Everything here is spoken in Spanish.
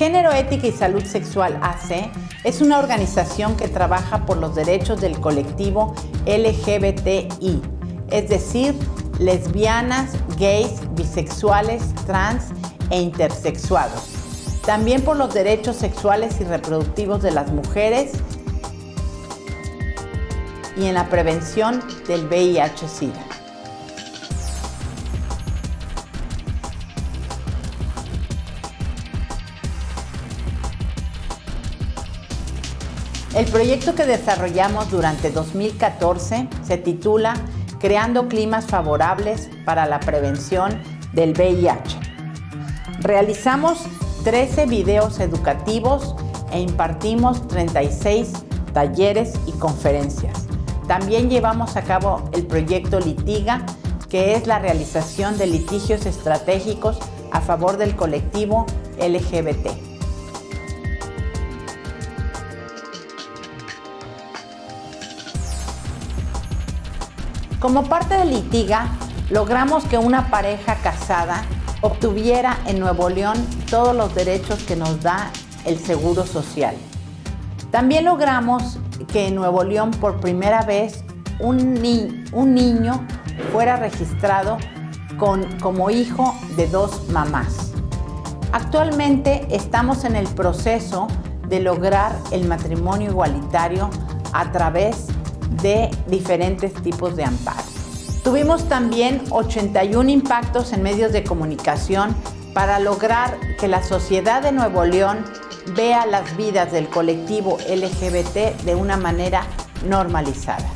Género, Ética y Salud Sexual AC es una organización que trabaja por los derechos del colectivo LGBTI, es decir, lesbianas, gays, bisexuales, trans e intersexuados. También por los derechos sexuales y reproductivos de las mujeres y en la prevención del VIH-Sida. El proyecto que desarrollamos durante 2014 se titula Creando climas favorables para la prevención del VIH. Realizamos 13 videos educativos e impartimos 36 talleres y conferencias. También llevamos a cabo el proyecto Litiga, que es la realización de litigios estratégicos a favor del colectivo LGBT. Como parte de Litiga, logramos que una pareja casada obtuviera en Nuevo León todos los derechos que nos da el Seguro Social. También logramos que en Nuevo León por primera vez un, niño fuera registrado como hijo de dos mamás. Actualmente estamos en el proceso de lograr el matrimonio igualitario a través de diferentes tipos de amparo. Tuvimos también 81 impactos en medios de comunicación para lograr que la sociedad de Nuevo León vea las vidas del colectivo LGBT de una manera normalizada.